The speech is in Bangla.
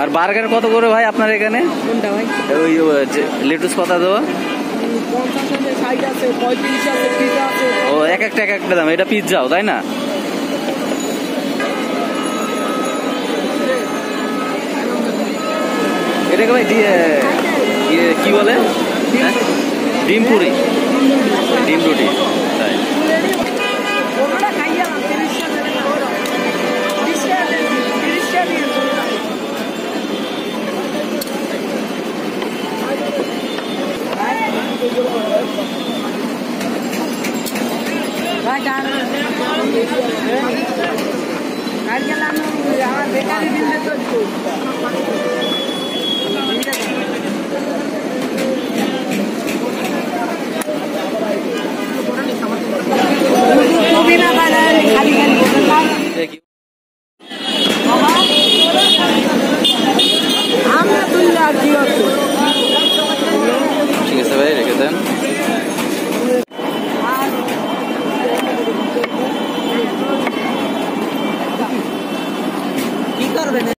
আর বার্গার কত করে ভাই আপনার এখানে? কোনটা ভাই? ওই লেটুস কত দেওয়া? ও এক একটা এক একটা দাম। এটা পিৎজাও তাই না? এটাকে ভাই ইয়ে, কি বলে? হ্যাঁ? ডিম পুরি। ডিম রুটি। বেকারি বিল তো না খালি খালি বলবেন না এ কি- আমরা তুললে আর কি and then